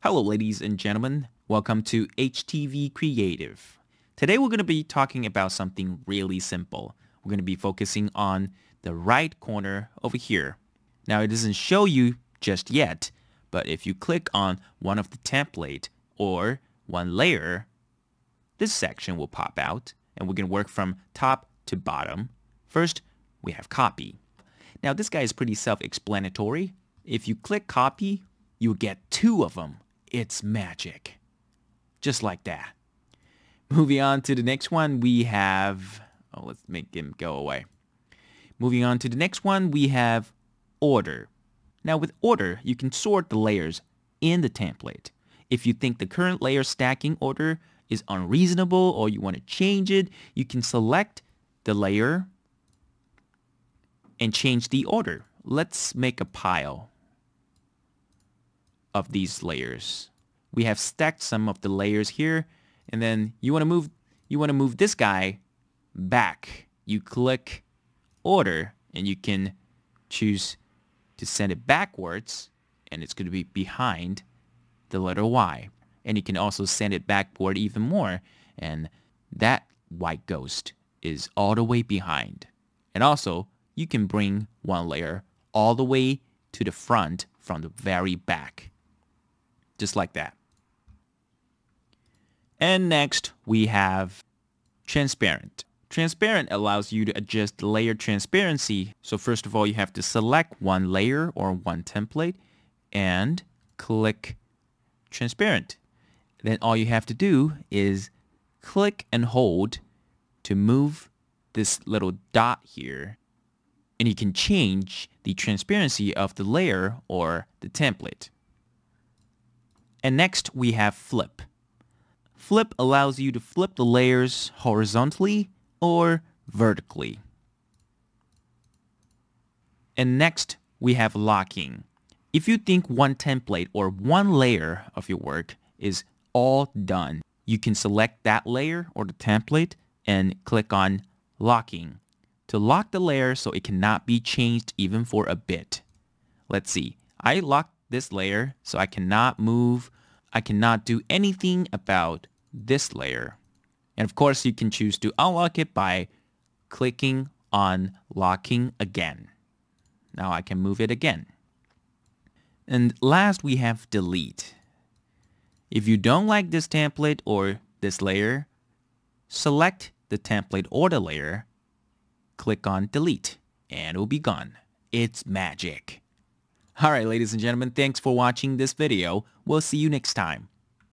Hello ladies and gentlemen, welcome to HTV Creative. Today we're going to be talking about something really simple. We're going to be focusing on the right corner over here. Now it doesn't show you just yet, but if you click on one of the template or one layer, this section will pop out and we're going to work from top to bottom. First, we have copy. Now this guy is pretty self-explanatory. If you click copy, you get two of them. It's magic. Just like that. Moving on to the next one, we have... Oh, let's make him go away. Moving on to the next one, we have order. Now with order, you can sort the layers in the template. If you think the current layer stacking order is unreasonable or you want to change it, you can select the layer and change the order. Let's make a pile of these layers. We have stacked some of the layers here and then you want to move you want to move this guy back. You click order and you can choose to send it backwards and it's going to be behind the letter Y. And you can also send it backward even more and that white ghost is all the way behind. And also you can bring one layer all the way to the front from the very back. Just like that. And next we have transparent. Transparent allows you to adjust layer transparency. So first of all, you have to select one layer or one template and click transparent. Then all you have to do is click and hold to move this little dot here. And you can change the transparency of the layer or the template. And next we have flip. Flip allows you to flip the layers horizontally or vertically. And next, we have locking. If you think one template or one layer of your work is all done, you can select that layer or the template and click on locking to lock the layer so it cannot be changed even for a bit. Let's see. I locked this layer so I cannot move. I cannot do anything about this layer. And of course, you can choose to unlock it by clicking on locking again. Now I can move it again. And last, we have delete. If you don't like this template or this layer, select the template or the layer, click on delete, and it will be gone. It's magic. Alright, ladies and gentlemen, thanks for watching this video. We'll see you next time.